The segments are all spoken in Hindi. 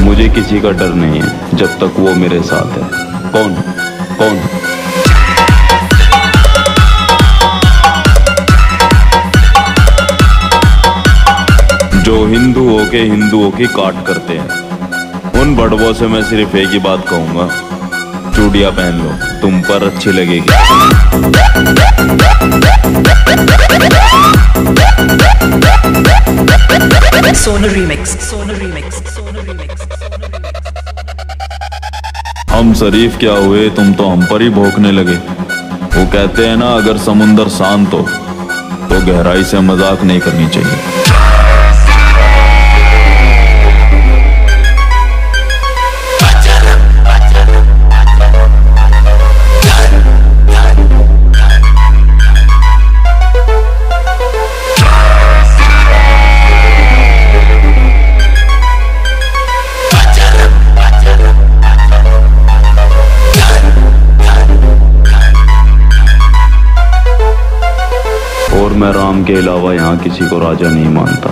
मुझे किसी का डर नहीं है जब तक वो मेरे साथ है। कौन? कौन? जो हिंदुओं के हिंदुओं की काट करते हैं। उन बड़बों से मैं सिर्फ़ एक ही बात कहूँगा चूड़िया पहन लो तुम पर अच्छी लगेगी. हम शरीफ क्या हुए तुम तो हम पर ही भोंकने लगे। वो कहते हैं ना अगर समुंदर शांत हो तो गहराई से मज़ाक नहीं करनी चाहिए। और मैं राम के अलावा यहाँ किसी को राजा नहीं मानता।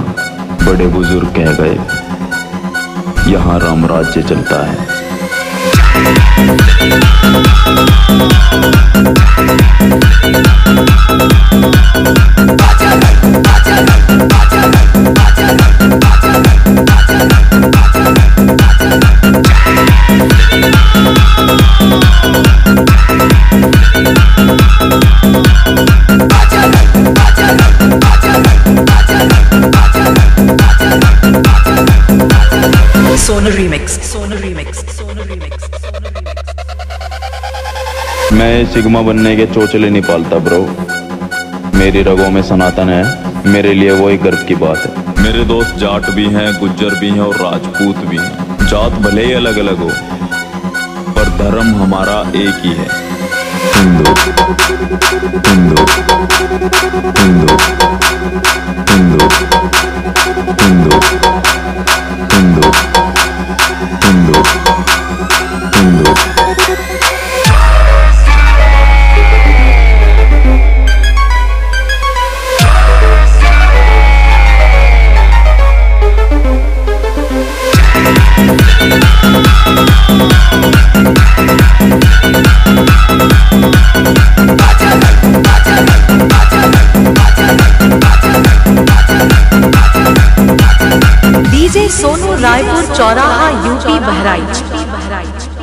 बड़े बुज़ुर्ग कह गए, यहाँ राम राज्य चलता है। Sona Remix. Sona Remix. Sona Remix. मैं सिग्मा बनने के चोचले नहीं पालता ब्रो मेरी रगों में सनातन है मेरे लिए वो एक गर्व की बात है मेरे दोस्त जाट भी हैं गुज्जर भी हैं और राजपूत भी हैं जात भले ही अलग अलग हो पर धर्म हमारा एक ही है हिंदू हिंदू हिंदू रायपुर चौराहा यूपी बहराइच।